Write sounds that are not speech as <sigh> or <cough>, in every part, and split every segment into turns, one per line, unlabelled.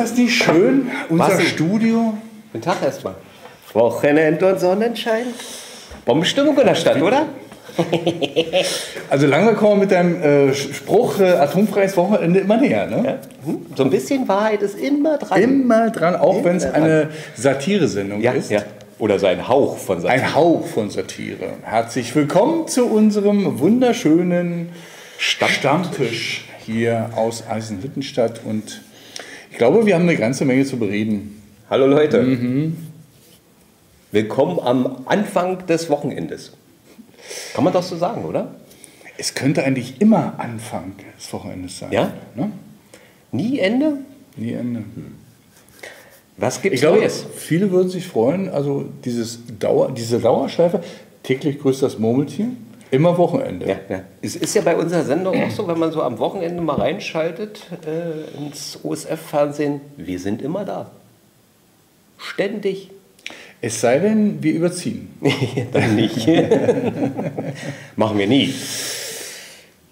Das nicht schön? Unser
Was?
Studio.
Guten Tag erstmal. Wochenende und Sonnenschein. Bombenstimmung in der Stadt, oder? <laughs>
Also langsam kommen wir mit deinem äh, Spruch äh, atomfreies Wochenende immer näher. Ne?
Hm? So ein bisschen Wahrheit ist immer dran.
Immer dran, auch wenn es eine Satiresendung
ja,
ist.
ja. Oder so ein Hauch von Satire.
Ein Hauch von Satire. Herzlich willkommen zu unserem wunderschönen Stammtisch hier aus Eisenhüttenstadt. Und ich glaube, wir haben eine ganze Menge zu bereden.
Hallo Leute.
Mhm.
Willkommen am Anfang des Wochenendes. Kann man das so sagen, oder?
Es könnte eigentlich immer Anfang des Wochenendes sein.
Ja?
Ne?
Nie Ende?
Nie Ende.
Was gibt's
Ich glaube,
Neues?
viele würden sich freuen, also dieses Dauer, diese Dauerschleife, täglich grüßt das Murmeltier, immer Wochenende.
Ja, ja. Es ist ja bei unserer Sendung auch so, wenn man so am Wochenende mal reinschaltet äh, ins OSF-Fernsehen, wir sind immer da. Ständig.
Es sei denn, wir überziehen. <laughs>
Dann nicht. <laughs> Machen wir nie.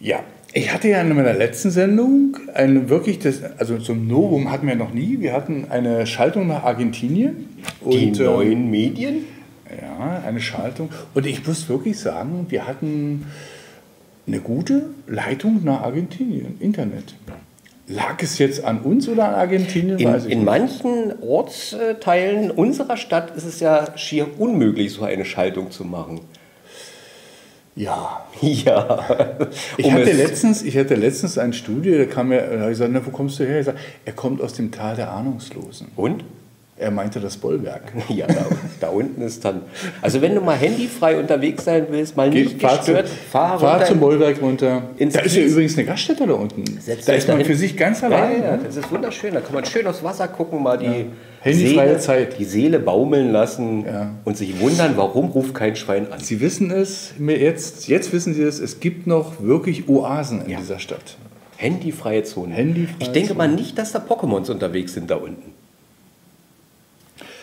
Ja, ich hatte ja in meiner letzten Sendung eine wirklich, das, also so ein Novum hatten wir noch nie. Wir hatten eine Schaltung nach Argentinien.
Die
und, ähm,
neuen Medien?
Ja, eine Schaltung. Und ich muss wirklich sagen, wir hatten eine gute Leitung nach Argentinien, Internet. Lag es jetzt an uns oder an Argentinien?
In, in manchen Ortsteilen unserer Stadt ist es ja schier unmöglich, so eine Schaltung zu machen.
Ja. <laughs>
Ja.
Ich,
Um
hatte letztens, ich hatte letztens ein Studio, da kam mir, da habe ich gesagt, na, wo kommst du her? Ich sag, er kommt aus dem Tal der Ahnungslosen.
Und?
Er meinte das Bollwerk. <laughs>
Ja, da, da unten ist dann. Also, wenn du mal handyfrei unterwegs sein willst, mal
Geh,
nicht
fahr,
gestört,
zu,
fahr,
fahr
runter
zum Bollwerk runter. Da ist ja übrigens eine Gaststätte da unten. Da ist man
dahin.
für sich ganz
Ja,
allein.
ja,
ne?
das ist wunderschön. Da kann man schön aufs Wasser gucken, mal die,
Handyfreie
Seele,
Zeit.
die Seele baumeln lassen
Ja.
und sich wundern, warum ruft kein Schwein an.
Sie wissen es, mir jetzt, jetzt wissen Sie es, es gibt noch wirklich Oasen in
Ja.
dieser Stadt.
Handyfreie Zone.
Handyfreie
ich denke
Zone.
mal nicht, dass da Pokémons unterwegs sind da unten.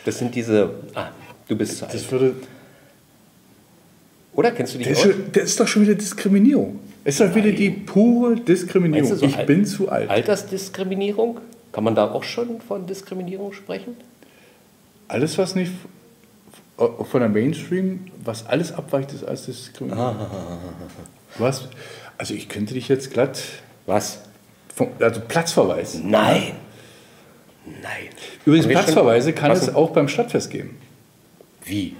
Das sind diese. Ah, du bist zu alt.
Das würde,
Oder kennst du dich
das, schon- das ist doch schon wieder Diskriminierung. Ist doch wieder die pure Diskriminierung.
Du so
ich
alt-
bin zu alt.
Altersdiskriminierung? Kann man da auch schon von Diskriminierung sprechen?
Alles, was nicht von der Mainstream, was alles abweicht, ist alles Diskriminierung. Was? Also ich könnte dich jetzt glatt,
Was?
vom, also Platzverweis.
Nein. Nein.
Übrigens, Platzverweise kann
Was
es auch beim Stadtfest geben.
Wie?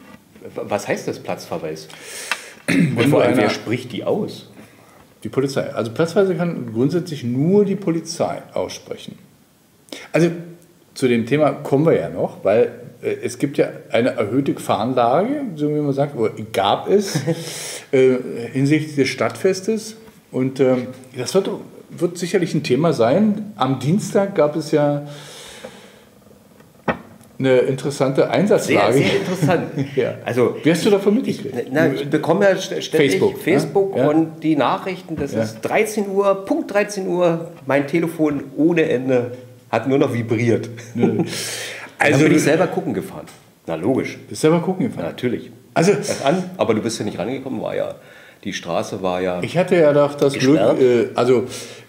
Was heißt das Platzverweis? Und vor allem, wer spricht die aus?
Die Polizei. Also Platzverweise kann grundsätzlich nur die Polizei aussprechen. Also zu dem Thema kommen wir ja noch, weil äh, es gibt ja eine erhöhte Gefahrenlage, so wie man sagt, oder gab es <laughs> äh, hinsichtlich des Stadtfestes. Und ähm, das wird, wird sicherlich ein Thema sein. Am Dienstag gab es ja eine interessante
Sehr,
Einsatzlage.
sehr interessant. <laughs>
Ja.
Also,
Wie hast du davon mitgekriegt?
na, ich bekomme ja st- ständig
Facebook,
Facebook,
ne? Ja.
und die Nachrichten, das
Ja.
ist 13 Uhr, Punkt 13 Uhr, mein Telefon ohne Ende hat nur noch vibriert. <laughs> Also
Also
bin
du-
ich selber gucken gefahren. Na logisch,
Bist selber gucken
ja,
gefahren.
natürlich.
Also
an, aber du bist ja nicht rangekommen, war ja, die Straße war ja,
Ich hatte ja doch das Glück,
Gesperrt?
äh, also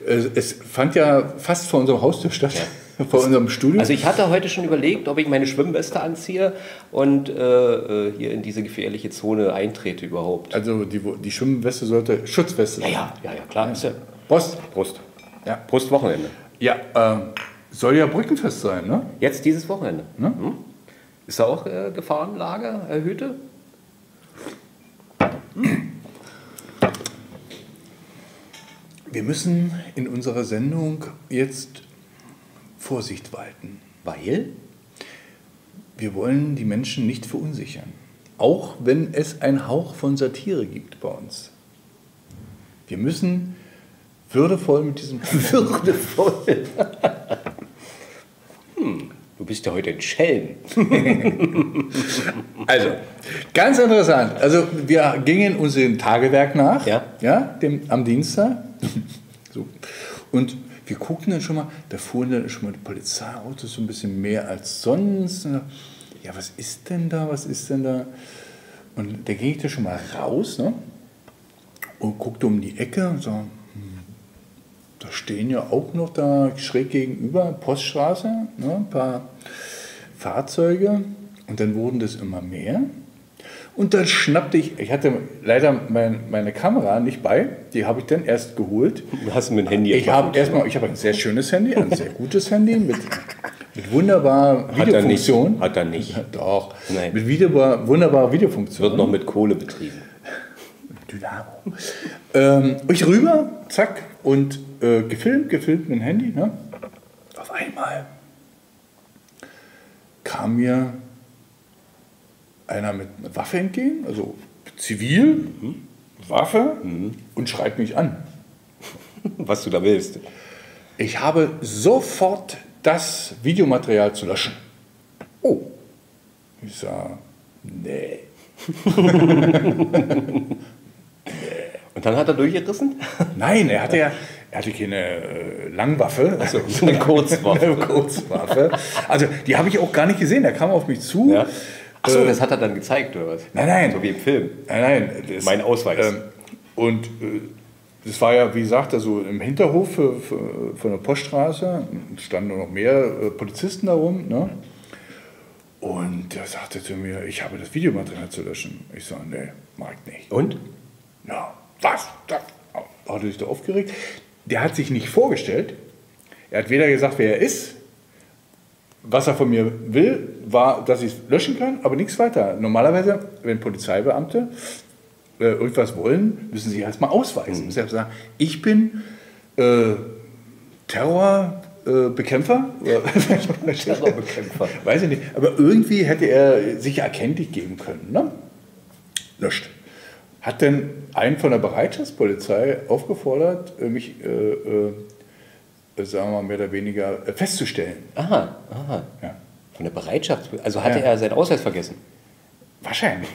äh, es fand ja fast vor unserem Haustür statt, <laughs> <laughs> vor unserem Studio.
Also ich hatte heute schon überlegt, ob ich meine Schwimmweste anziehe und äh, äh, hier in diese gefährliche Zone eintrete überhaupt.
Also die, die Schwimmweste sollte Schutzweste sein.
ja, ja, ja, klar. Ja
Prost.
Prost.
Ja,
Prost Wochenende.
ja ähm, soll ja Brückenfest sein, ne?
Jetzt dieses Wochenende.
Ne?
Hm? Ist da auch äh, Gefahrenlage erhöhte?
Wir müssen in unserer Sendung jetzt Vorsicht walten.
Weil?
Wir wollen die Menschen nicht verunsichern. Auch wenn es einen Hauch von Satire gibt bei uns. Wir müssen würdevoll mit diesem <laughs>
Würdevoll. hm, du bist ja heute ein Schelm. <laughs>
Also, ganz interessant. Also, wir gingen unserem Tagewerk nach,
Ja.
ja dem, am Dienstag. So. Und wir guckten dann schon mal, da fuhren dann schon mal die Polizeiautos so ein bisschen mehr als sonst. Und Ja, was ist denn da, was ist denn da? Und da ging ich da schon mal raus ne? und guckte um die Ecke und so, hm, da stehen ja auch noch da schräg gegenüber Poststraße, ne, ein paar Fahrzeuge. Und dann wurden das immer mehr. Und dann schnappte ich, ich hatte leider mein, meine Kamera nicht bei, die habe ich dann erst geholt.
Hast du mit dem Handy
Ich habe erstmal, ich habe ein sehr schönes Handy, ein sehr gutes Handy mit, mit wunderbarer Videofunktion.
Hat er nicht. <laughs>
Doch,
Nein.
mit wunderbar, wunderbarer Videofunktion.
Wird noch mit Kohle betrieben. <laughs>
Dynamo. Ähm, ich rüber, zack, und äh, gefilmt, gefilmt mit dem Handy. Ne? Auf einmal kam mir einer mit einer Waffe entgegen, also zivil, Waffe, und schreit mich an. <laughs>
Was du da willst.
Ich habe sofort das Videomaterial zu löschen. Oh. Ich sage, nee. <laughs>
Und dann hat er durchgerissen?
Nein, er hatte ja er hatte keine äh, Langwaffe, also
so eine Kurzwaffe.
eine <laughs> Kurzwaffe. Also die habe ich auch gar nicht gesehen. Er kam auf mich zu.
Ja. Achso,
Äh,
das hat er dann gezeigt, oder was?
Nein, nein.
So wie im Film.
Nein, nein. Das,
Mein Ausweis.
Ähm, und äh, das war ja, wie gesagt, also im Hinterhof für, für, von der Poststraße standen noch mehr äh, Polizisten darum. Ne? Und er sagte zu mir, ich habe das Videomaterial zu löschen. Ich sage, nee, mag ich nicht.
Und?
Na, was? Das? Hat er sich da aufgeregt? Der hat sich nicht vorgestellt. Er hat weder gesagt, wer er ist. Was er von mir will, war, dass ich es löschen kann, aber nichts weiter. Normalerweise, wenn Polizeibeamte äh, irgendwas wollen, müssen sie erstmal ausweisen. Müssen sagen, ich bin äh, Terrorbekämpfer. Äh, <laughs>
Terrorbekämpfer.
Weiß ich nicht. Aber irgendwie hätte er sich erkenntlich geben können. Ne? Löscht. Hat denn einen von der Bereitschaftspolizei aufgefordert, äh, mich, äh, äh, sagen wir mal, mehr oder weniger äh, festzustellen?
Aha, aha.
Ja.
Von der Bereitschaft. Also hatte
Ja.
er seinen Ausweis vergessen.
Wahrscheinlich.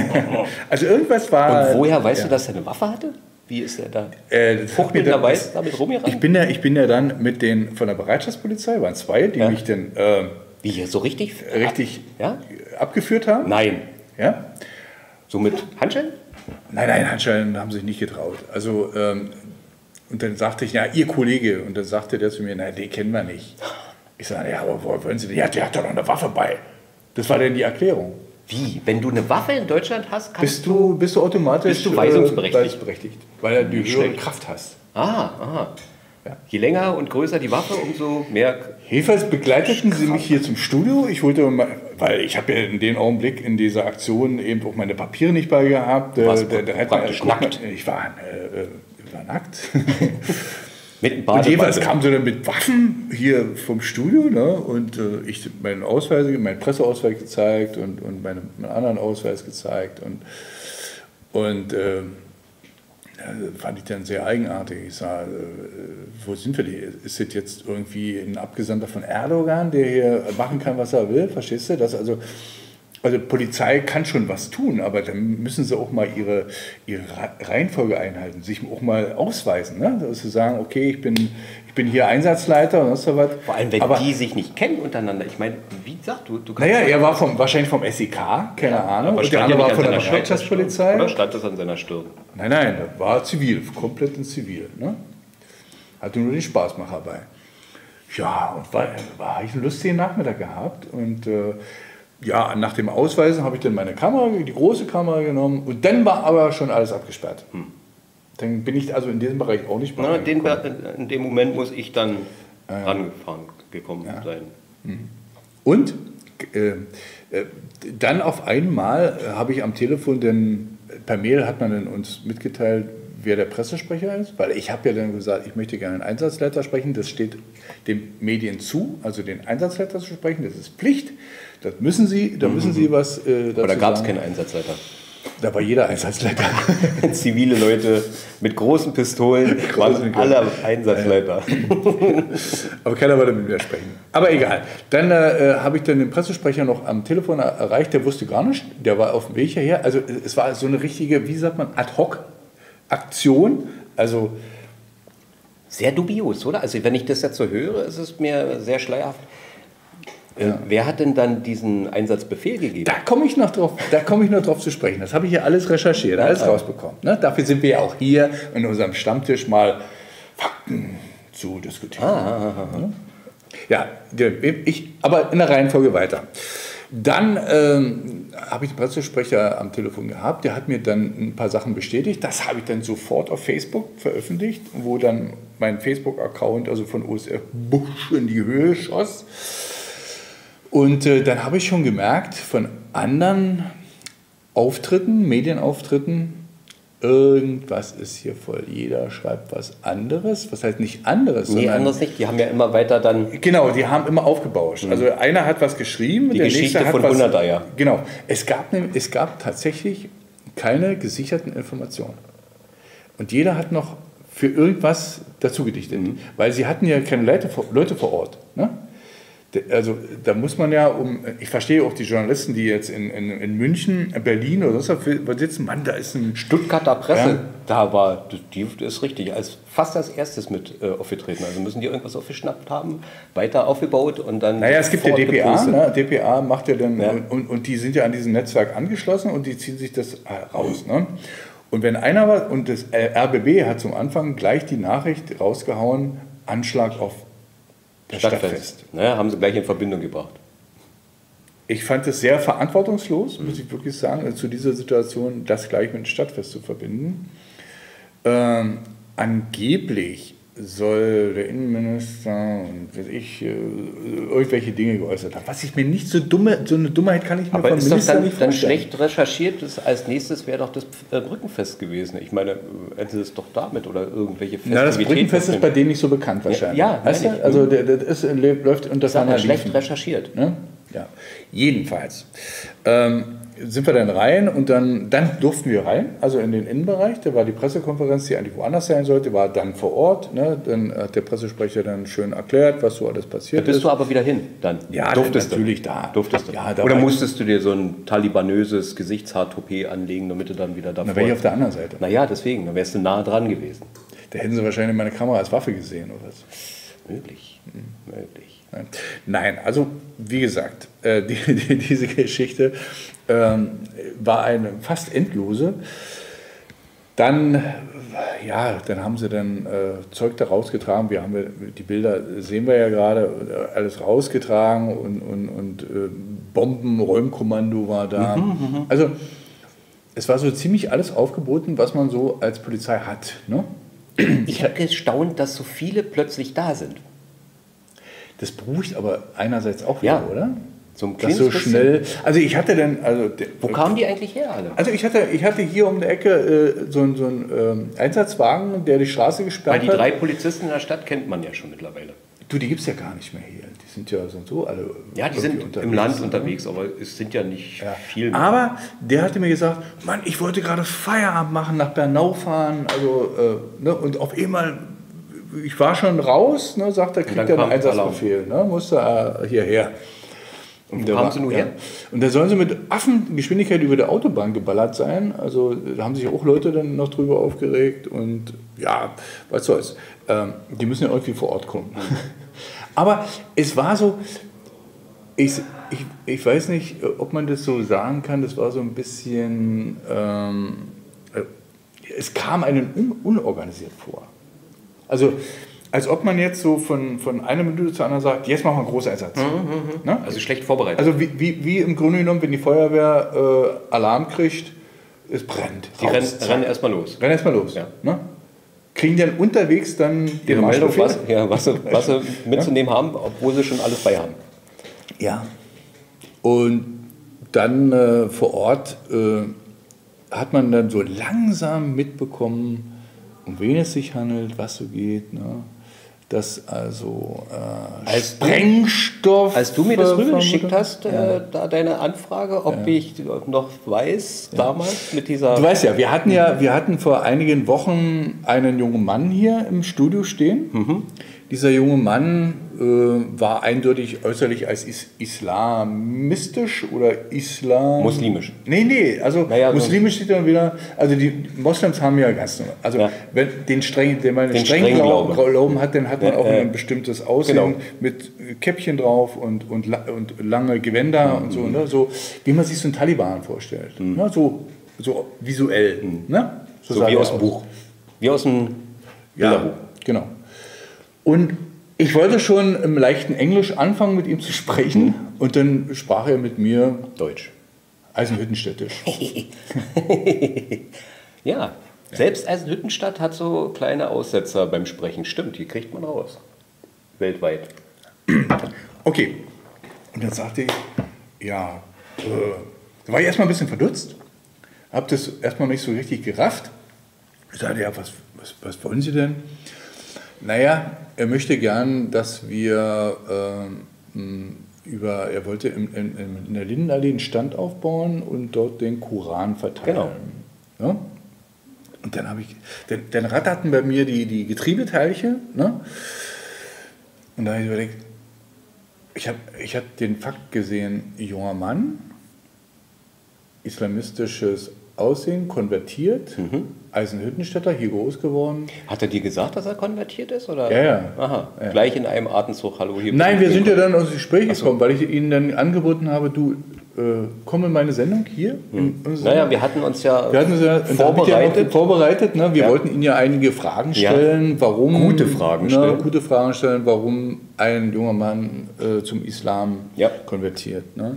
<laughs> also irgendwas war.
Und woher weißt
ja.
du, dass er eine Waffe hatte? Wie ist er da?
Äh,
Fuchtelnderweise damit rumgerannt?
Ich bin, ja, ich bin ja dann mit den von der Bereitschaftspolizei, waren zwei, die
Ja.
mich dann äh,
Wie hier, so richtig?
richtig
Ja?
abgeführt haben.
Nein.
Ja?
So mit Handschellen?
Nein, nein, Handschellen haben sich nicht getraut. Also, ähm, und dann sagte ich, ja, Ihr Kollege. Und dann sagte der zu mir, na, den kennen wir nicht. Ich sage, ja, aber woher wollen Sie denn? Ja, der hat doch noch eine Waffe bei. Das war dann die Erklärung.
Wie? Wenn du eine Waffe in Deutschland hast, kannst
Bist du, bist du automatisch
Bist du weisungsberechtigt?
Äh, weisungsberechtigt weil du
Nicht
höhere. Kraft hast.
Ah, aha.
Ja.
Je länger und größer die Waffe, umso mehr.
Jedenfalls begleiteten sie mich hier zum Studio. Ich wollte mal, weil ich habe ja in dem Augenblick in dieser Aktion eben auch meine Papiere nicht bei gehabt. Äh,
praktisch
mal-
nackt.
Ich war, äh, äh, war nackt. <laughs> Und jeweils kamen sie dann mit Waffen hier vom Studio ne? und äh, ich meinen Ausweis, meinen Presseausweis gezeigt und, und meinen, meinen anderen Ausweis gezeigt und, und äh, fand ich dann sehr eigenartig. Ich sage, äh, wo sind wir denn? Ist das jetzt irgendwie ein Abgesandter von Erdogan, der hier machen kann, was er will? Verstehst du? Das also, also Polizei kann schon was tun, aber dann müssen sie auch mal ihre, ihre Reihenfolge einhalten, sich auch mal ausweisen. Ne? Dass sie sagen, okay, ich bin, ich bin hier Einsatzleiter und so was.
Vor allem, wenn
aber,
die sich nicht kennen untereinander. Ich meine, wie gesagt, du, du
Naja, er war vom, wahrscheinlich vom SEK, keine Ahnung. Und der andere war von der Bereitschaftspolizei.
Oder stand das an seiner Stirn?
Nein, nein, das war zivil, komplett in Zivil. Ne? Hatte nur den Spaßmacher bei. Ja, und war, war ich einen lustigen Nachmittag gehabt. Und äh, ja, nach dem Ausweisen habe ich dann meine Kamera, die große Kamera genommen. Und dann war aber schon alles abgesperrt. Dann bin ich also in diesem Bereich auch nicht mehr
Na, den, in dem Moment muss ich dann rangefahren gekommen sein.
Und äh, äh, dann auf einmal äh, habe ich am Telefon, denn per Mail hat man uns mitgeteilt, wer der Pressesprecher ist, weil ich habe ja dann gesagt, ich möchte gerne einen Einsatzleiter sprechen. Das steht den Medien zu, also den Einsatzleiter zu sprechen. Das ist Pflicht. Das müssen Sie, da müssen Sie was äh, dazu
Aber da gab es keinen Einsatzleiter.
Da war jeder Einsatzleiter. <laughs>
Zivile Leute mit großen Pistolen <laughs> waren alle Einsatzleiter.
Aber keiner wollte mit mir sprechen. Aber egal. Dann äh, habe ich dann den Pressesprecher noch am Telefon er- erreicht, der wusste gar nicht. Der war auf dem Weg hierher. Also es war so eine richtige, wie sagt man, Ad-Hoc-Aktion. Also
Sehr dubios, oder? Also wenn ich das jetzt so höre, ist es mir sehr schleierhaft. Äh, Wer hat denn dann diesen Einsatzbefehl gegeben?
da komme ich noch drauf, da komme ich noch drauf zu sprechen. Das habe ich hier alles recherchiert, alles rausbekommen. Ne? Dafür sind wir ja auch hier in unserem Stammtisch mal Fakten zu diskutieren. Ah, ja, ich, aber in der Reihenfolge weiter. Dann ähm, habe ich einen Pressesprecher am Telefon gehabt, der hat mir dann ein paar Sachen bestätigt. Das habe ich dann sofort auf Facebook veröffentlicht, wo dann mein Facebook-Account also von OSF Busch in die Höhe schoss. Und äh, dann habe ich schon gemerkt von anderen Auftritten, Medienauftritten, irgendwas ist hier voll. Jeder schreibt was anderes. Was heißt nicht anderes?
Nee, anderes nicht. Die haben ja immer weiter dann.
Genau, die haben immer aufgebauscht. Mhm. Also einer hat was geschrieben.
Die der Geschichte nächste hat von 100 was, ja.
Genau. Es gab, es gab tatsächlich keine gesicherten Informationen. Und jeder hat noch für irgendwas dazu gedichtet. Mhm. Weil sie hatten ja keine Leute vor, Leute vor Ort. Ne? Also da muss man ja, um, ich verstehe auch die Journalisten, die jetzt in, in, in München, Berlin oder sonst was sitzen, Mann, da ist ein...
Stuttgarter Presse, ja. da war, die ist richtig, als fast als erstes mit äh, aufgetreten. Also müssen die irgendwas aufgeschnappt haben, weiter aufgebaut und dann...
Naja, es gibt ja DPA, ne? DPA macht ja dann, ja. Und, und die sind ja an diesem Netzwerk angeschlossen und die ziehen sich das äh, raus. Ne? Und wenn einer was, und das RBB hat zum Anfang gleich die Nachricht rausgehauen, Anschlag auf
Stadtfest. Stadtfest. Naja, haben sie gleich in Verbindung gebracht.
Ich fand es sehr verantwortungslos, muss ich wirklich sagen, zu dieser Situation das gleich mit dem Stadtfest zu verbinden. Ähm, angeblich soll der Innenminister und weiß ich äh, irgendwelche Dinge geäußert haben. Was ich mir nicht so dumme, so eine Dummheit kann ich mir
Aber vom ist Minister dann, nicht vorstellen. dann schlecht recherchiert. Das als nächstes wäre doch das äh, Brückenfest gewesen. Ich meine, hätten sie es doch damit oder irgendwelche
Festivitäten. Ja, das Brückenfest ist bei denen nicht so bekannt wahrscheinlich. Ja, ja weißt du? also das ist, läuft unter
seiner schlecht recherchiert.
Ne? Ja, jedenfalls. Ähm, sind wir dann rein und dann, dann durften wir rein, also in den Innenbereich. Da war die Pressekonferenz, die eigentlich woanders sein sollte, war dann vor Ort. Ne? Dann hat der Pressesprecher dann schön erklärt, was so alles passiert
da bist ist. du aber wieder hin dann?
Ja, durftest natürlich du. da.
Durftest du. Ja, da Oder musstest du dir so ein talibanöses Gesichtshaar-Toupet anlegen, damit du dann wieder da
Na, wäre ich auf der anderen Seite.
Naja, deswegen, dann wärst du nah dran gewesen.
Da hätten sie wahrscheinlich meine Kamera als Waffe gesehen oder
so. Möglich, mhm. möglich.
Nein, also wie gesagt, äh, <laughs> die, die, diese Geschichte ähm, war eine fast endlose. Dann, ja, dann haben sie dann äh, Zeug da rausgetragen. Wir haben die Bilder sehen wir ja gerade, äh, alles rausgetragen und, und, und äh, Bombenräumkommando war da. Mhm, mhm, also es war so ziemlich alles aufgeboten, was man so als Polizei hat. Ne?
Ich habe gestaunt, dass so viele plötzlich da sind.
Das beruhigt aber einerseits auch wieder,
ja.
oder?
So ein
das so schnell. Also ich hatte dann, also
wo kamen die eigentlich her alle?
Also ich hatte, ich hatte hier um die Ecke äh, so, so einen ähm, Einsatzwagen, der die Straße gesperrt hat.
Weil die drei Polizisten in der Stadt kennt man ja schon mittlerweile.
Du, die gibt es ja gar nicht mehr hier. Die sind ja so alle.
Ja, die sind im Land unterwegs, aber es sind ja nicht ja. viel
mehr. Aber der hatte mir gesagt, Mann, ich wollte gerade Feierabend machen, nach Bernau fahren, also äh, ne, und auf einmal ich war schon raus, ne, sagt er, kriegt er einen Einsatzbefehl, ne, musste äh, hierher.
Und da haben sie nur her?
Und da sollen sie mit Affengeschwindigkeit über der Autobahn geballert sein. Also da haben sich auch Leute dann noch drüber aufgeregt. Und ja, was soll's. Ähm, die müssen ja irgendwie vor Ort kommen. <laughs> Aber es war so, ich, ich, ich weiß nicht, ob man das so sagen kann, das war so ein bisschen, ähm, äh, es kam einem un unorganisiert vor. Also als ob man jetzt so von, von einer Minute zur anderen sagt, jetzt machen wir einen Großeinsatz.
Mhm, mhm. Ne? Also schlecht vorbereitet.
Also wie, wie, wie im Grunde genommen, wenn die Feuerwehr äh, Alarm kriegt, es brennt.
Die rennen, rennen erstmal los.
Rennen erstmal los. Ja. Ne? Kriegen die dann unterwegs dann
die Meldung, was, ja, was, sie, was sie <laughs> mitzunehmen ja? haben, obwohl sie schon alles bei haben.
Ja. Und dann äh, vor Ort äh, hat man dann so langsam mitbekommen, um wen es sich handelt, was so geht. Ne? dass also äh,
als Sprengstoff. als du mir das rübergeschickt hast, äh, ja. da deine Anfrage, ob ja. ich noch weiß, ja. damals mit dieser.
Du weißt ja, wir hatten ja, wir hatten vor einigen Wochen einen jungen Mann hier im Studio stehen. Mhm. Dieser junge Mann äh, war eindeutig äußerlich als is islamistisch oder islam...
Muslimisch.
Nee, nee, also naja, muslimisch sieht dann wieder... Also die Moslems haben ja ganz normal... Also ja. wenn den strengen, den man den strengen Glauben, Glauben hat, dann hat man ja, auch äh, ein bestimmtes Aussehen genau. mit Käppchen drauf und, und, und lange Gewänder mhm. und so, ne? so, wie man sich so einen Taliban vorstellt. Mhm. Ne? So, so visuell. Mhm. Ne?
So, so wie aus dem Buch. Wie aus dem
ja, Genau. Und ich wollte schon im leichten Englisch anfangen, mit ihm zu sprechen. Und dann sprach er mit mir
Deutsch.
Eisenhüttenstädtisch. <laughs>
Ja, selbst Eisenhüttenstadt hat so kleine Aussetzer beim Sprechen. Stimmt, die kriegt man raus. Weltweit.
Okay. Und dann sagte ich, ja, äh, da war ich erstmal ein bisschen verdutzt. Hab das erstmal nicht so richtig gerafft. Ich sagte, ja, was, was, was wollen Sie denn? Naja, er möchte gern, dass wir ähm, über, er wollte in, in, in der Lindenallee einen Stand aufbauen und dort den Koran verteilen.
Genau.
Ja? Und dann habe ich, dann, dann ratterten bei mir die, die Getriebeteilchen, ne? Und da habe ich überlegt, ich habe ich hab den Fakt gesehen, junger Mann, islamistisches Aussehen, konvertiert, Eisenhüttenstädter, hier groß geworden.
Hat er dir gesagt, dass er konvertiert ist? Oder?
Ja, ja.
Aha,
Ja.
gleich in einem Atemzug, hallo hier.
Nein, wir sind ja dann aus Gespräch gekommen, weil ich Ihnen dann angeboten habe, du äh, komm in meine Sendung hier. Unsere
Naja, wir hatten uns ja,
Wir hatten uns ja ich ja
vorbereitet.
vorbereitet. Ne? Wir
Ja.
wollten Ihnen ja einige Fragen stellen, warum.
Gute Fragen
ne,
stellen.
Gute Fragen stellen, warum ein junger Mann äh, zum Islam konvertiert. Ne?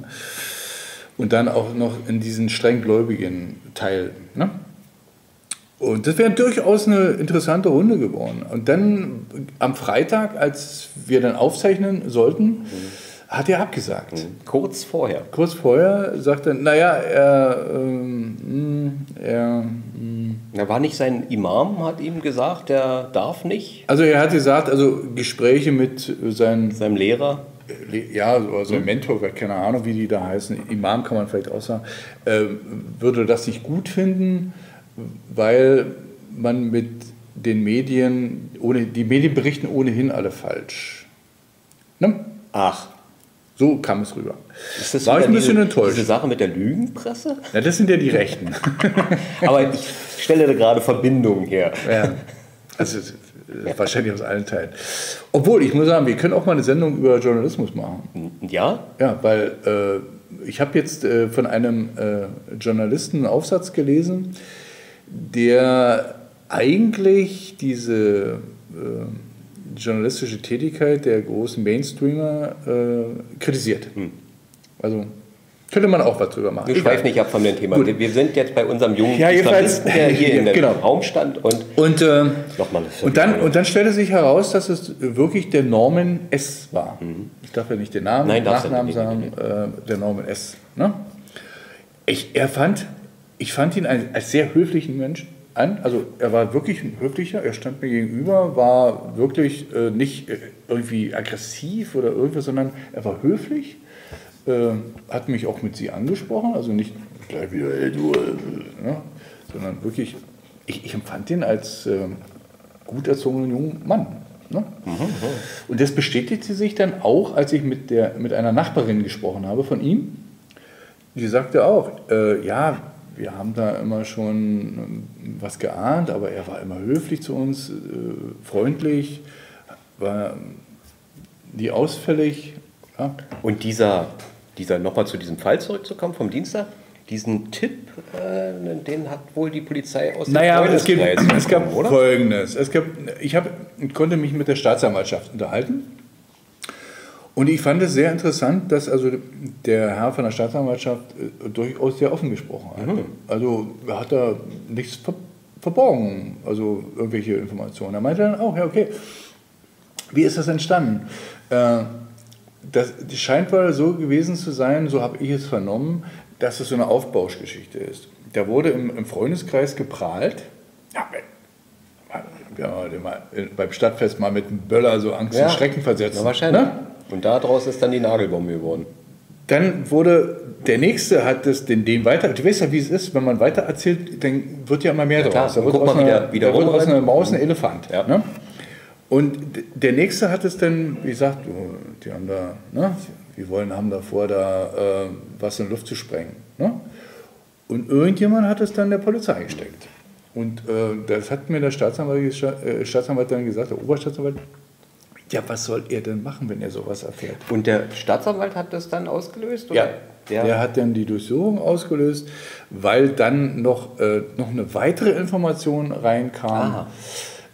Und dann auch noch in diesen strenggläubigen Teil. Ne? Und das wäre durchaus eine interessante Runde geworden. Und dann am Freitag, als wir dann aufzeichnen sollten, hat er abgesagt.
kurz vorher.
Kurz vorher sagte er, naja, er, ähm, mh, er mh.
Da war nicht sein Imam, hat ihm gesagt, der darf nicht,
also er hat gesagt, also Gespräche mit seinen,
seinem Lehrer.
Ja, oder sein Mentor, keine Ahnung, wie die da heißen, Imam kann man vielleicht auch sagen, äh, würde das nicht gut finden, weil man mit den Medien, ohne, die Medien berichten ohnehin alle falsch. Ne?
Ach,
So kam es rüber. War ich ein bisschen
diese,
enttäuscht.
Diese Sache mit der Lügenpresse?
Na, das sind ja die Rechten. <laughs>
Aber ich stelle da gerade Verbindungen her.
Ja. Also wahrscheinlich aus allen Teilen. Obwohl, ich muss sagen, wir können auch mal eine Sendung über Journalismus machen.
Ja?
Ja, weil äh, ich habe jetzt äh, von einem äh, Journalisten einen Aufsatz gelesen, der eigentlich diese äh, journalistische Tätigkeit der großen Mainstreamer äh, kritisiert. Also könnte man auch was drüber machen.
Wir schweifen nicht ab von dem Thema.
Gut.
Wir sind jetzt bei unserem jungen
Ja,
Islamisten, der hier in dem
Genau.
Raum stand und
Und, äh,
nochmal.
Und dann, und dann stellte sich heraus, dass es wirklich der Norman S. war. Ich darf ja nicht den Namen,
Mhm. Nein,
Nachnamen
nicht,
sagen, äh, der Norman S. Ne? Ich, er fand, ich fand ihn ein, als sehr höflichen Menschen an. Also er war wirklich ein höflicher, er stand mir gegenüber, war wirklich äh, nicht äh, irgendwie aggressiv oder irgendwas, sondern er war höflich, äh, hat mich auch mit sie angesprochen, also nicht gleich wieder, ey, du, äh, ne? sondern wirklich, ich, ich empfand ihn als äh, gut erzogenen jungen Mann. Ne? Und das bestätigte sich dann auch, als ich mit, der, mit einer Nachbarin gesprochen habe von ihm. Die sagte auch, äh, ja, wir haben da immer schon ähm, was geahnt, aber er war immer höflich zu uns, freundlich, war ähm, nie ausfällig. Ja.
Und dieser, dieser nochmal zu diesem Fall zurückzukommen vom Dienstag, diesen Tipp, äh, den hat wohl die Polizei aus dem
Naja, es, gibt, es gab
oder?
Folgendes. Es gab, ich hab, konnte mich mit der Staatsanwaltschaft unterhalten. Und ich fand es sehr interessant, dass also der Herr von der Staatsanwaltschaft äh, durchaus sehr offen gesprochen hat.
Mhm.
Also er hat da nichts ver verborgen, also irgendwelche Informationen. Er meinte dann auch, ja okay, wie ist das entstanden? Äh, das scheint wohl so gewesen zu sein, so habe ich es vernommen, dass es so eine Aufbauschgeschichte ist. Da wurde im, im Freundeskreis geprahlt. Ja, ja, beim Stadtfest mal mit einem Böller so Angst
Ja.
und Schrecken versetzt.
Na, wahrscheinlich.
Ne?
Und daraus ist dann die Nagelbombe geworden.
Dann wurde der nächste hat es den, den weiter. Du weißt ja, wie es ist, wenn man weiter erzählt, dann wird ja immer mehr
Ja,
draus. Da wird aus einer, da wird aus einer Maus ein Elefant.
Ja.
Ne? Und der nächste hat es dann, wie gesagt, oh, die haben da, ne, wir wollen, haben da vor, da äh, was in die Luft zu sprengen. Ne? Und irgendjemand hat es dann der Polizei gesteckt. Und äh, das hat mir der Staatsanwalt, äh, Staatsanwalt dann gesagt, der Oberstaatsanwalt, ja, was soll er denn machen, wenn er sowas erfährt?
Und der Staatsanwalt hat das dann ausgelöst?
Ja,
Oder?
der,
Der,
hat dann die Durchsuchung ausgelöst, weil dann noch, äh, noch eine weitere Information reinkam.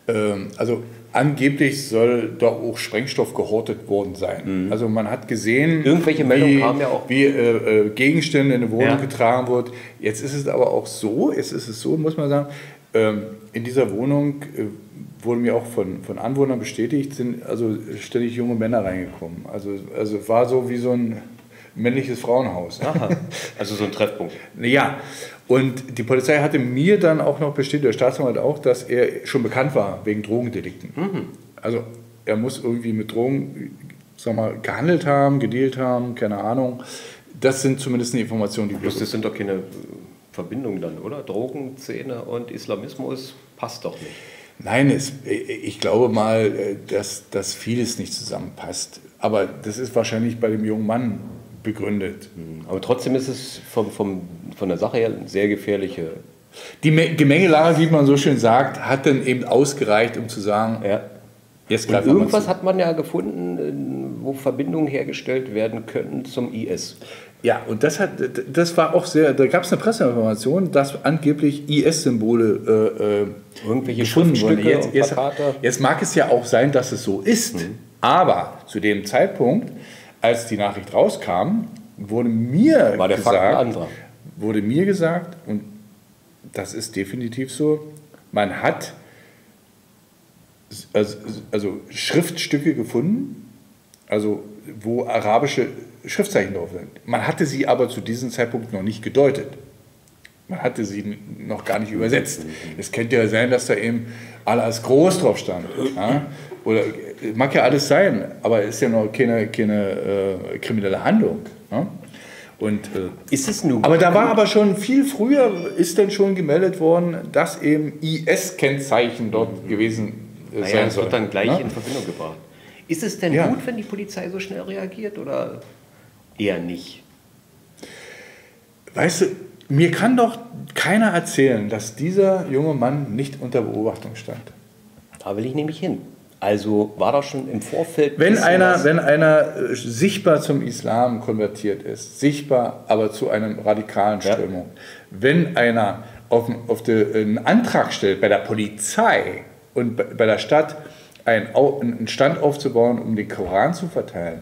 Ähm, also angeblich soll da auch Sprengstoff gehortet worden sein. Also man hat gesehen,
Irgendwelche Meldungen kamen ja auch.
wie äh, äh, Gegenstände in eine Wohnung
Ja.
getragen wird. Jetzt ist es aber auch so, jetzt ist es so, muss man sagen, ähm, in dieser Wohnung äh, wurde mir auch von, von Anwohnern bestätigt, sind also ständig junge Männer reingekommen. Also, also es war so wie so ein männliches Frauenhaus.
Aha. Also so ein Treffpunkt.
Ja, und die Polizei hatte mir dann auch noch bestätigt, der Staatsanwalt auch, dass er schon bekannt war wegen Drogendelikten. Also er muss irgendwie mit Drogen sag mal, gehandelt haben, gedealt haben, keine Ahnung. Das sind zumindest die Informationen, die wir
Bloß das sind doch keine Verbindungen dann, oder? Drogenszene und Islamismus passt doch nicht.
Nein, es, ich glaube mal, äh, dass, dass vieles nicht zusammenpasst. Aber das ist wahrscheinlich bei dem jungen Mann begründet.
Aber trotzdem ist es vom, vom, von der Sache her eine sehr gefährliche.
Die Me- Gemengelage, wie man so schön sagt, hat dann eben ausgereicht, um zu sagen,
Ja.
jetzt greifen wir
irgendwas hat man ja gefunden, äh, wo Verbindungen hergestellt werden könnten zum IS.
Ja, und das, hat, das war auch sehr, da gab es eine Presseinformation, dass angeblich IS-Symbole äh, äh,
Irgendwelche
gefunden wurden. Jetzt, jetzt, jetzt mag es ja auch sein, dass es so ist, aber zu dem Zeitpunkt, als die Nachricht rauskam, wurde mir
War der Fakt ein
gesagt,
anderer.
wurde mir gesagt, und das ist definitiv so, man hat also, also Schriftstücke gefunden, also wo arabische Schriftzeichen drauf sind. Man hatte sie aber zu diesem Zeitpunkt noch nicht gedeutet. Man hatte sie noch gar nicht übersetzt. Es könnte ja sein, dass da eben Allahs groß drauf stand. Ja? Oder mag ja alles sein, aber es ist ja noch keine, keine äh, kriminelle Handlung. Ja? Und, äh,
Ist es nun?
aber da war aber schon viel früher, ist dann schon gemeldet worden, dass eben IS-Kennzeichen dort gewesen äh,
naja,
sein soll.
wird dann gleich
Ja?
in Verbindung gebracht. Ist es denn
Ja.
gut, wenn die Polizei so schnell reagiert oder eher nicht?
Weißt du, mir kann doch keiner erzählen, dass dieser junge Mann nicht unter Beobachtung stand.
Da will ich nämlich hin. Also war da schon im Vorfeld.
Wenn einer,
was?
wenn einer äh, sichtbar zum Islam konvertiert ist, sichtbar aber zu einer radikalen
Ja.
Strömung, wenn einer auf, auf de, einen Antrag stellt bei der Polizei und bei bei der Stadt, einen, einen Stand aufzubauen, um den Koran zu verteilen,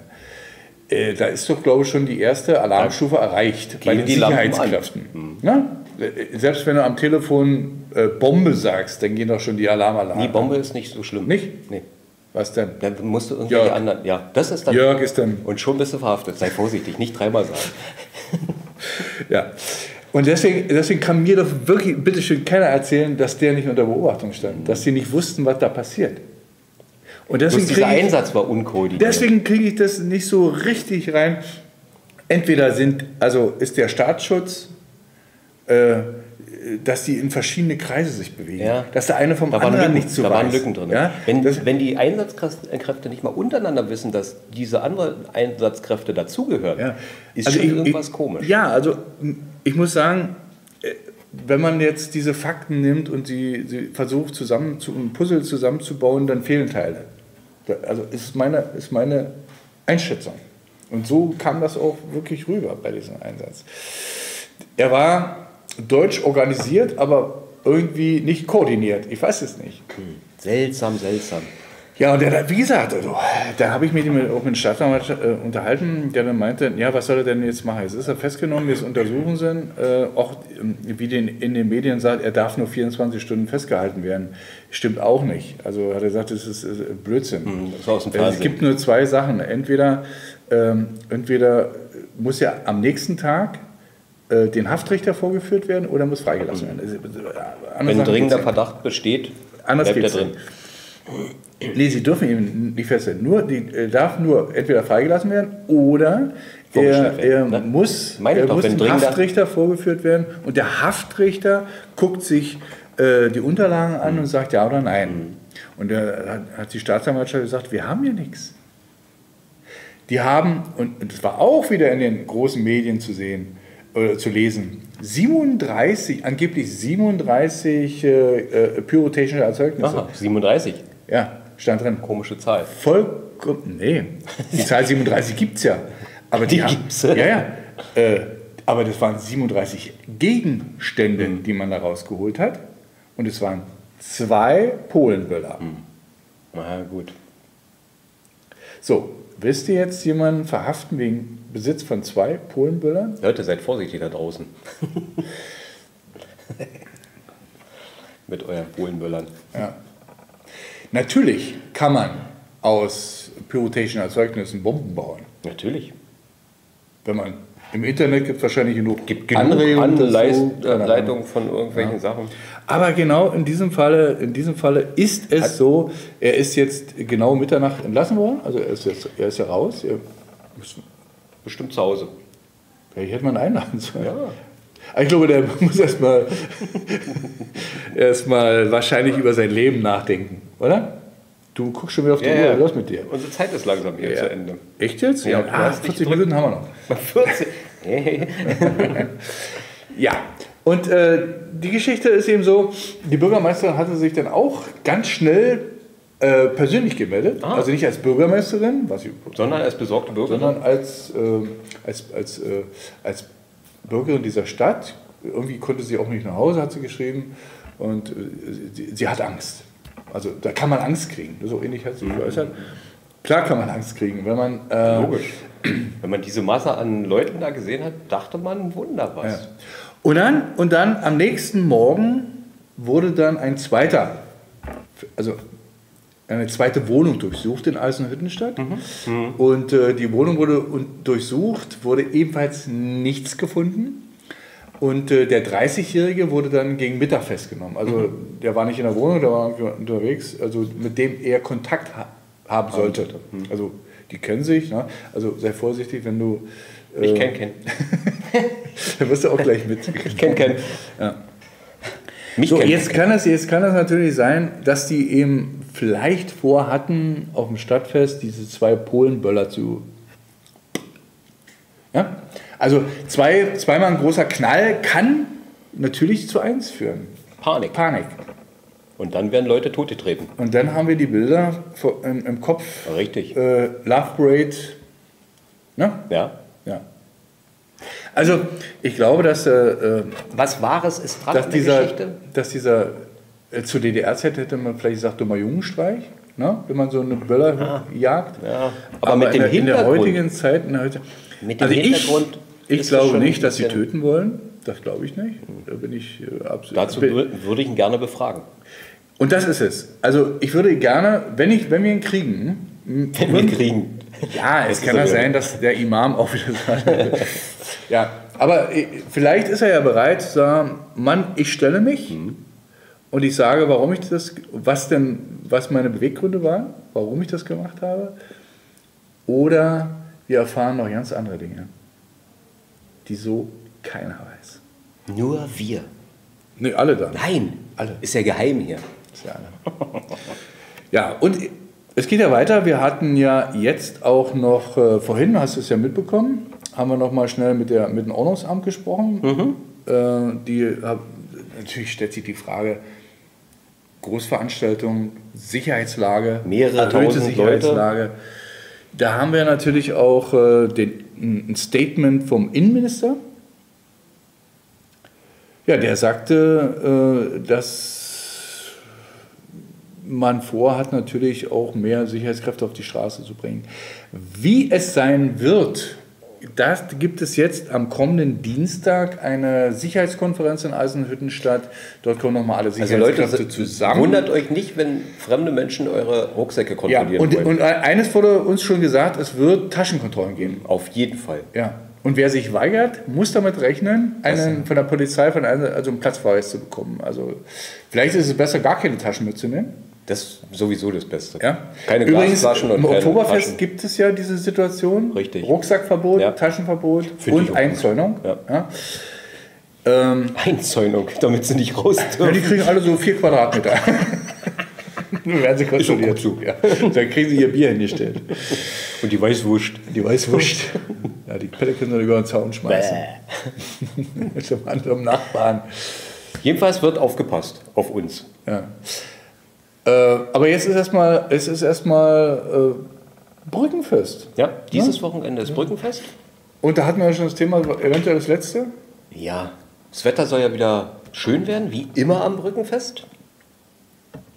äh, da ist doch, glaube ich, schon die erste Alarmstufe erreicht bei
gehen
den. Sicherheitskräften. Ja? Selbst wenn du am Telefon äh, Bombe sagst, dann gehen doch schon die Alarmalarme.
Die Bombe ist nicht so schlimm.
Nicht?
Nee.
Was denn?
Dann musst du irgendwelche
Jörg.
anderen. Ja, das ist dann.
Jörg ist dann
Und schon bist du verhaftet. Sei vorsichtig, nicht dreimal sagen. <laughs>
Ja. Und deswegen, deswegen kann mir doch wirklich, bitteschön, keiner erzählen, dass der nicht unter Beobachtung stand, dass die nicht wussten, was da passiert. Und deswegen
dieser
ich,
Einsatz war unkoordiniert.
deswegen kriege ich das nicht so richtig rein. Entweder sind, also ist der Staatsschutz, äh, dass die in verschiedene Kreise sich bewegen,
Ja.
dass der eine vom
da waren,
anderen
Lücken,
nicht so
da waren
weiß.
Lücken drin.
Ja?
Wenn,
Das-
wenn die Einsatzkräfte nicht mal untereinander wissen, dass diese anderen Einsatzkräfte dazugehören,
Ja.
ist
Also
schon
ich-
irgendwas
ich,
komisch.
Ja, also ich muss sagen, äh, wenn man jetzt diese Fakten nimmt und sie, sie versucht, zusammen zu, ein Puzzle zusammenzubauen, dann fehlen Teile. Also ist meine, ist meine Einschätzung. Und so kam das auch wirklich rüber bei diesem Einsatz. Er war deutsch organisiert, aber irgendwie nicht koordiniert. Ich weiß es nicht.
Seltsam, seltsam.
Ja, und der, wie gesagt, also, da habe ich mich mit, auch mit dem Staatsanwalt äh, unterhalten, der dann meinte, ja, was soll er denn jetzt machen? Jetzt ist er festgenommen, jetzt untersuchen sie ihn. Äh, auch ähm, wie den, in den Medien sagt, er darf nur 24 Stunden festgehalten werden. Stimmt auch nicht. Also hat er gesagt, das ist, äh, Blödsinn.
Hm, Das dem
Äh, Es gibt nur zwei Sachen. Entweder, ähm, entweder muss ja am nächsten Tag äh, den Haftrichter vorgeführt werden oder muss freigelassen werden. Also, äh,
Wenn dringender. Verdacht besteht,
Anders
bleibt er drin.
nicht. Nee, sie dürfen eben nicht feststellen. Nur, die äh, darf nur entweder freigelassen werden oder er, er
ne?
muss, er
doch,
muss dem Haftrichter vorgeführt werden und der Haftrichter guckt sich äh, die Unterlagen an
Mhm.
und sagt ja oder nein. Und da hat, hat die Staatsanwaltschaft gesagt, wir haben hier nichts. Die haben, und und das war auch wieder in den großen Medien zu sehen, äh, zu lesen, 37, angeblich 37 äh, äh, pyrotechnische Erzeugnisse.
Aha, 37.
Ja, stand drin.
Komische Zahl.
Vollkommen, nee, die Zahl 37 gibt es ja. Aber die,
Die
haben-
gibt's.
Ja, ja. Äh, aber das waren 37 Gegenstände,
Mhm.
die man da rausgeholt hat. Und es waren zwei Polenböller.
Mhm. Na gut.
So, willst du jetzt jemanden verhaften wegen Besitz von zwei Polenböllern?
Leute, seid vorsichtig da draußen. <laughs> Mit euren Polenböllern.
Ja. Natürlich kann man aus pyrotechnischen Erzeugnissen Bomben bauen.
Natürlich.
Wenn man im Internet gibt es wahrscheinlich genug,
Gibt genug
Anregungen.
Anleitungen von irgendwelchen Sachen.
Aber genau in diesem Falle, in diesem Falle ist es
Hat-
so, er ist jetzt genau Mitternacht entlassen worden, also er ist jetzt, er ist ja raus. Er,
Bestimmt zu Hause.
vielleicht hätte man einladen sollen.
Ja.
Aber Ich glaube, der <laughs> muss erstmal <laughs> erstmal wahrscheinlich über sein Leben nachdenken, oder? Du guckst schon wieder auf die
Ja,
Uhr,
ja.
los mit dir.
Unsere Zeit ist langsam hier zu Ende.
Echt jetzt?
Ja,
ah,
hast dich
40
gedrückt.
Minuten haben wir noch.
14. <laughs> Hey.
Ja, und äh, die Geschichte ist eben so, die Bürgermeisterin hatte sich dann auch ganz schnell äh, persönlich gemeldet.
Ah.
Also nicht als Bürgermeisterin, was sie,
Sondern als besorgte Bürgerin.
sondern als, äh, als, als, äh, als Bürgerin dieser Stadt. Irgendwie konnte sie auch nicht nach Hause, hat sie geschrieben. Und äh, sie, sie hat Angst. Also da kann man Angst kriegen. So ähnlich hat sie sich geäußert. Klar kann man Angst kriegen, wenn man... Äh,
Logisch. Wenn man diese Masse an Leuten da gesehen hat, dachte man, Wunder was.
Ja. Und, dann, und dann am nächsten Morgen wurde dann ein zweiter, also eine zweite Wohnung durchsucht in Eisenhüttenstadt. Und äh, die Wohnung wurde durchsucht, wurde ebenfalls nichts gefunden. Und äh, der 30-Jährige wurde dann gegen Mittag festgenommen. Also der war nicht in der Wohnung, der war unterwegs, also mit dem er Kontakt ha haben sollte. Also die kennen sich. Ne? Also sei vorsichtig, wenn du...
Ich
äh,
kenn Ken. <laughs>
da wirst du auch gleich mit.
Ich kenn Ken.
Ja.
Mich
So, jetzt kann, es, jetzt kann es natürlich sein, dass die eben vielleicht vorhatten, auf dem Stadtfest diese zwei Polenböller zu. Ja? Also zwei, zweimal ein großer Knall kann natürlich zu eins führen.
Panik.
Panik.
Und dann werden Leute totgetreten.
Und dann haben wir die Bilder im, Kopf.
Richtig.
Äh, Love Parade. Ne?
Ja.
Ja. Also ich glaube, dass, äh, äh,
Was Wahres ist dran
dass dieser,
Geschichte?
dass dieser äh, zur DDR-Zeit hätte man vielleicht gesagt, dummer Jungenstreich, ne? wenn man so eine Böller jagt.
Ja. Aber mit
in,
dem
der, in der
Hintergrund-
heutigen Zeit, in der heutigen,
Mit dem
also
Hintergrund
ich, ich glaube nicht, dass sie töten wollen. Das glaube ich nicht. Da bin ich äh, absolut.
Dazu würde ich ihn gerne befragen.
Und das ist es. Also ich würde gerne, wenn, ich, wenn wir ihn kriegen,
Wenn wir ihn kriegen.
Ja, es
Das
kann ja
so, ja.
sein, dass der Imam auch wieder sagt. <laughs> ja, aber äh, vielleicht ist er ja bereit zu sagen, Mann, ich stelle mich
Mhm.
Und ich sage, warum ich das, was denn, was meine Beweggründe waren, warum ich das gemacht habe. Oder wir erfahren noch ganz andere Dinge, die so keiner weiß.
Nur wir.
Ne, alle dann.
Nein.
Alle.
Ist ja geheim hier.
Ist ja alle. Ja, und es geht ja weiter. Wir hatten ja jetzt auch noch, äh, vorhin hast du es ja mitbekommen, haben wir noch mal schnell mit, der, mit dem Ordnungsamt gesprochen. Äh, die, hab- natürlich stellt sich die Frage, Großveranstaltungen, Sicherheitslage,
Mehrere
erhöhte Sicherheitslage. Da haben wir natürlich auch äh, den, ein Statement vom Innenminister. Ja, der sagte, äh, dass man vorhat, natürlich auch mehr Sicherheitskräfte auf die Straße zu bringen. Wie es sein wird, das gibt es jetzt am kommenden Dienstag eine Sicherheitskonferenz in Eisenhüttenstadt. Dort kommen nochmal alle
Also
Sicherheitskräfte
Leute,
zusammen.
wundert euch nicht, wenn fremde Menschen eure Rucksäcke
ja,
kontrollieren
und,
wollen.
und eines wurde uns schon gesagt, es wird Taschenkontrollen geben.
Auf jeden Fall.
Ja. Und wer sich weigert, muss damit rechnen, einen von der Polizei von einem, also einen Platzverweis zu bekommen. Also vielleicht ist es besser, gar keine Taschen mitzunehmen.
Das ist sowieso das Beste.
Ja.
Keine
Übrigens,
Glasflaschen und
im Oktoberfest gibt es ja diese Situation.
Richtig.
Rucksackverbot,
Ja.
Taschenverbot
ich
und Einzäunung.
Ja.
Ja. Ähm,
Einzäunung, damit sie nicht raus <laughs>
ja, die
dürfen.
kriegen alle so vier Quadratmeter. <laughs> Dann werden sie kontrolliert.
Ist gut
Ja. Dann kriegen sie ihr Bier hingestellt.
Und die Weißwurst.
Die Weißwurst. Ja, die Pelle können sie über den Zaun schmeißen. <laughs> Zum anderen Nachbarn.
Jedenfalls wird aufgepasst auf uns.
Ja. Äh, aber jetzt ist erstmal, es ist erstmal äh, Brückenfest.
Ja, dieses Wochenende ist Brückenfest.
Und da hatten wir ja schon das Thema, eventuell das letzte.
Ja, das Wetter soll ja wieder schön werden, wie immer am Brückenfest.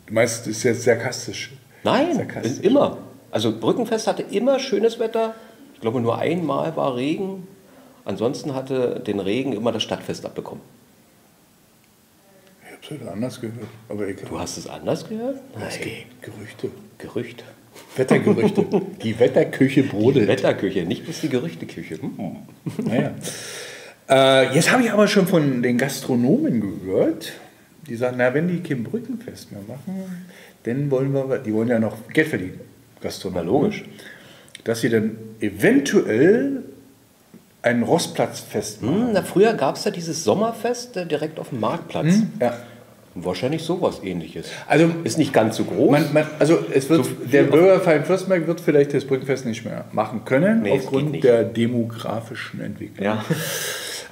Du meinst, das ist jetzt sarkastisch.
Nein,
Sarkastisch.
immer. Also Brückenfest hatte immer schönes Wetter. Ich glaube, nur einmal war Regen. Ansonsten hatte den Regen immer das Stadtfest abbekommen.
Ich habe es anders gehört, aber egal.
Du hast es anders gehört?
Es gibt Gerüchte.
Gerücht.
Wettergerüchte. Die Wetterküche brodelt.
Wetterküche, nicht bloß die Gerüchteküche. Hm.
Naja. Äh, jetzt habe ich aber schon von den Gastronomen gehört, die sagen, na, wenn die kein Brückenfest mehr machen, dann wollen wir, die wollen ja noch Geld verdienen, Gastronomen.
Na, logisch.
Dass sie dann eventuell einen Rostplatzfest machen.
Hm, na, früher gab es ja dieses Sommerfest äh, direkt auf dem Marktplatz.
Hm? Ja.
Wahrscheinlich sowas ähnliches.
Also
Ist nicht ganz so groß.
Man, man, also es wird,
So
der Bürgerverein Fürstenberg wird vielleicht das Brückenfest nicht mehr machen können,
Nee,
aufgrund der demografischen Entwicklung.
ja.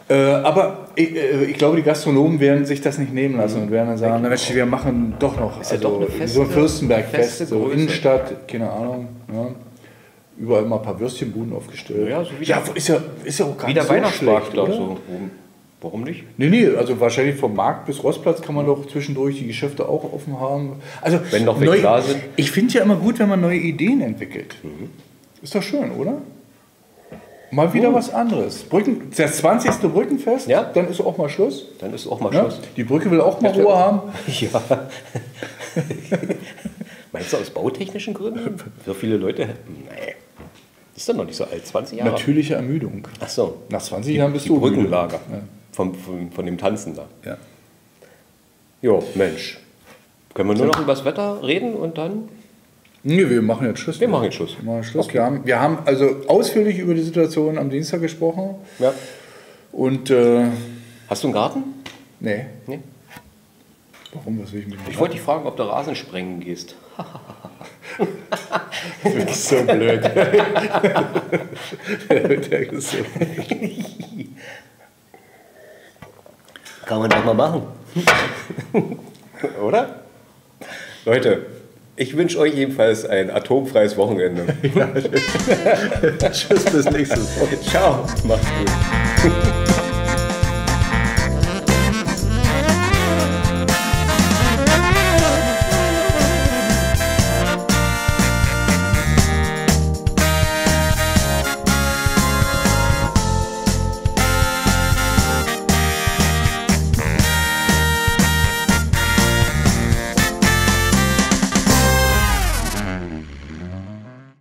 Äh, aber ich, äh, ich glaube, die Gastronomen werden sich das nicht nehmen lassen und werden dann sagen, Mensch, wir machen doch noch
Mhm. Ist ja doch eine feste-
so ein Fürstenbergfest, so
Größe.
Innenstadt, keine Ahnung. Ja. Überall mal ein paar Würstchenbuden aufgestellt.
Ja, so
ja, ist ja, ist ja auch gar
Wie
nicht
der
so
Weihnachtsmarkt da
oder?
so. Warum- nicht?
Nee, nee, also wahrscheinlich vom Markt bis Rostplatz kann man doch zwischendurch die Geschäfte auch offen haben. Also
Wenn noch welche da sind.
Ich finde ja immer gut, wenn man neue Ideen entwickelt.
Mhm.
Ist doch schön, oder? Mal wieder was anderes. Brücken, das 20. Brückenfest,
Ja.
dann ist auch mal Schluss.
Dann ist auch mal
Ne?
Schluss.
Die Brücke will auch mal
Ja,
Ruhe haben. <laughs>
Ja. <laughs> Meinst du aus bautechnischen Gründen? So viele Leute? Nee. Ist doch noch nicht so alt, 20 Jahre.
Natürliche Ermüdung.
Ach so.
Nach 20 Jahren bist
Die
du
Brückenlager.
müde.
Vom, vom, von dem Tanzen da.
Ja.
Jo, Mensch. Können wir nur noch über das Wetter reden und dann?
Nee, wir machen jetzt Schluss.
Wir machen jetzt Schluss.
Wir machen Schluss. Wir, haben, wir haben also ausführlich über die Situation am Dienstag gesprochen.
Ja.
Und, äh,
Hast du einen Garten?
nee,
Nee.
warum, was will ich mit
Ich wollte dich fragen, ob du Rasen sprengen gehst. <laughs>
Du bist so blöd. <laughs> <laughs> Der ist so
Kann man doch mal machen. <laughs> Oder? Leute, ich wünsche euch jedenfalls ein atomfreies Wochenende. <laughs> <laughs>
Tschüss, bis nächstes Mal.
Ciao. Macht's gut.